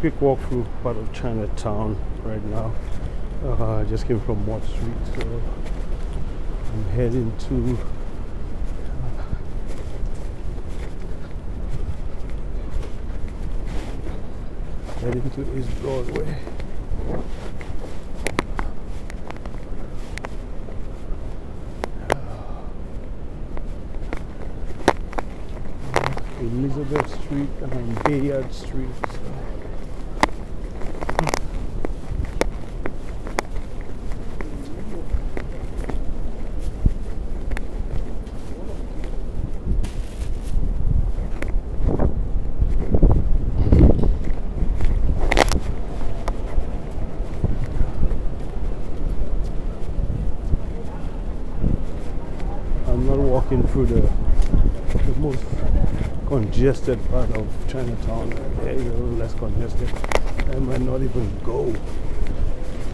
quick walk through part of Chinatown right now. Uh, I just came from Watt Street, so I'm heading to heading to East Broadway. Elizabeth Street and Bayard Street. I'm not walking through the, the most congested part of Chinatown. There a little less congested. I might not even go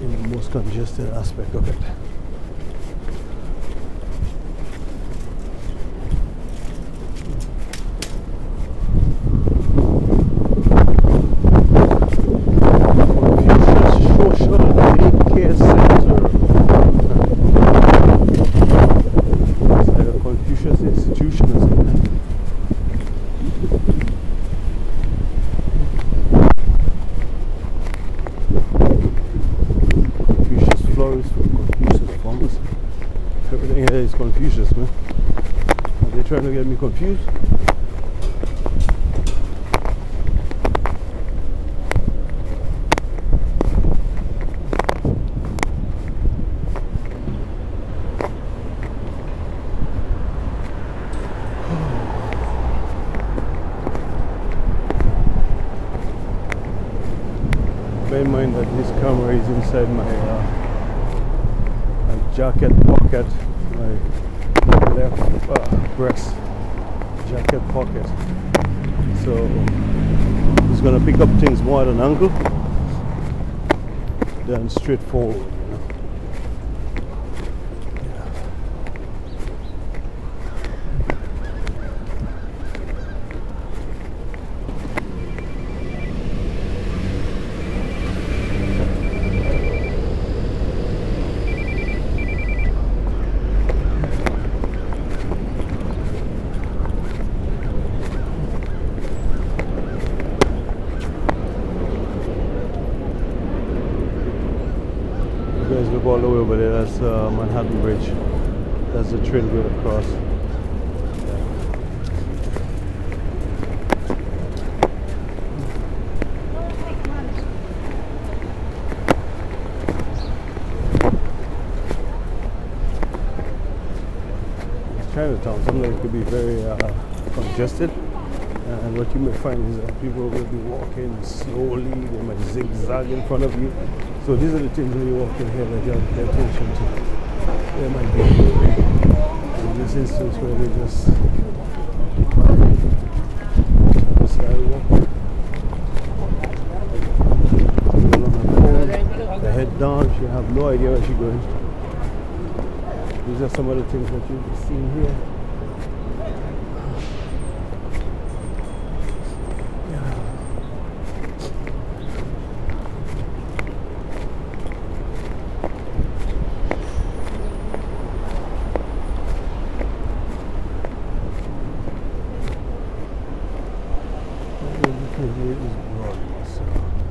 in the most congested aspect of it. Confucius institution here is Confucius, man. Are they trying to get me confused? Bear in mind that this camera is inside my, uh, my jacket pocket, my left uh, breast jacket pocket. So it's gonna pick up things more at an angle than straightforward. you look all the way over there. That's uh, Manhattan Bridge. That's the train going across. Chinatown. Sometimes it could be very uh, congested. And what you may find is that people will be walking slowly, they might zigzag in front of you. So these are the things when you walk in here that you have to pay attention to. There might be in this instance where they just the head down, she have no idea where she's going. These are some of the things that you've seen seeing here. Everything here is Broadway, so.